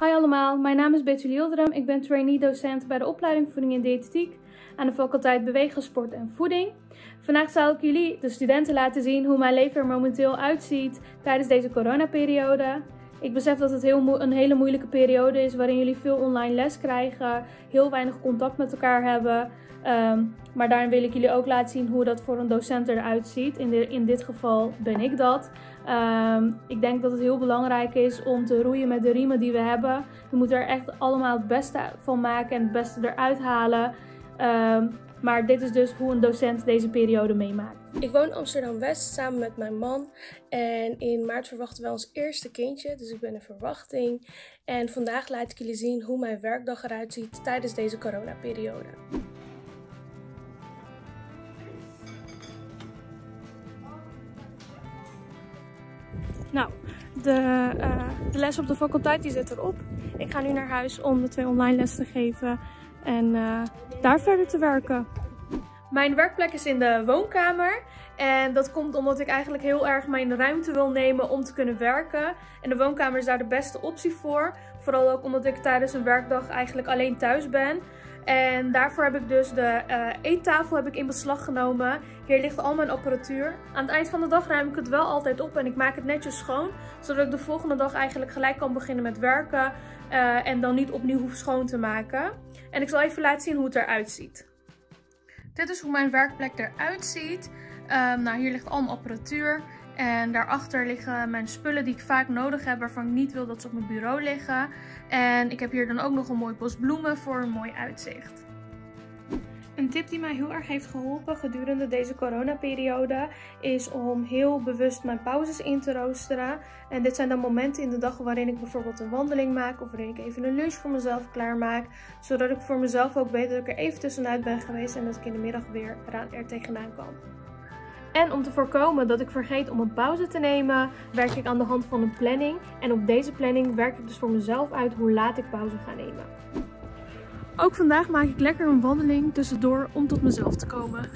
Hi allemaal, mijn naam is Betty Hildrum. Ik ben trainee-docent bij de opleiding Voeding en Diëtetiek aan de faculteit Bewegen, Sport en Voeding. Vandaag zal ik jullie, de studenten, laten zien hoe mijn leven er momenteel uitziet tijdens deze coronaperiode. Ik besef dat het heel een hele moeilijke periode is waarin jullie veel online les krijgen, heel weinig contact met elkaar hebben. Ehm, maar daarin wil ik jullie ook laten zien hoe dat voor een docent eruit ziet. In, in dit geval ben ik dat. Ehm, ik denk dat het heel belangrijk is om te roeien met de riemen die we hebben. We moeten er echt allemaal het beste van maken en het beste eruit halen. Ehm, maar dit is dus hoe een docent deze periode meemaakt. Ik woon in Amsterdam-West samen met mijn man. En in maart verwachten we ons eerste kindje, dus ik ben in verwachting. En vandaag laat ik jullie zien hoe mijn werkdag eruit ziet tijdens deze coronaperiode. Nou, de, uh, de les op de faculteit die zit erop. Ik ga nu naar huis om de twee online lessen te geven en uh, daar verder te werken. Mijn werkplek is in de woonkamer. En dat komt omdat ik eigenlijk heel erg mijn ruimte wil nemen om te kunnen werken. En de woonkamer is daar de beste optie voor. Vooral ook omdat ik tijdens een werkdag eigenlijk alleen thuis ben. En daarvoor heb ik dus de uh, eettafel heb ik in beslag genomen. Hier ligt al mijn apparatuur. Aan het eind van de dag ruim ik het wel altijd op en ik maak het netjes schoon. Zodat ik de volgende dag eigenlijk gelijk kan beginnen met werken. Uh, en dan niet opnieuw hoef schoon te maken. En ik zal even laten zien hoe het eruit ziet. Dit is hoe mijn werkplek eruit ziet. Um, nou, hier ligt al mijn apparatuur. En daarachter liggen mijn spullen die ik vaak nodig heb, waarvan ik niet wil dat ze op mijn bureau liggen. En ik heb hier dan ook nog een mooi bos bloemen voor een mooi uitzicht. Een tip die mij heel erg heeft geholpen gedurende deze coronaperiode is om heel bewust mijn pauzes in te roosteren. En dit zijn dan momenten in de dag waarin ik bijvoorbeeld een wandeling maak of waarin ik even een lunch voor mezelf klaarmaak. Zodat ik voor mezelf ook weet dat ik er even tussenuit ben geweest en dat ik in de middag weer er tegenaan kan. En om te voorkomen dat ik vergeet om een pauze te nemen, werk ik aan de hand van een planning. En op deze planning werk ik dus voor mezelf uit hoe laat ik pauze ga nemen. Ook vandaag maak ik lekker een wandeling tussendoor om tot mezelf te komen.